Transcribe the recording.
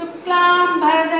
शुक्लां भरधरं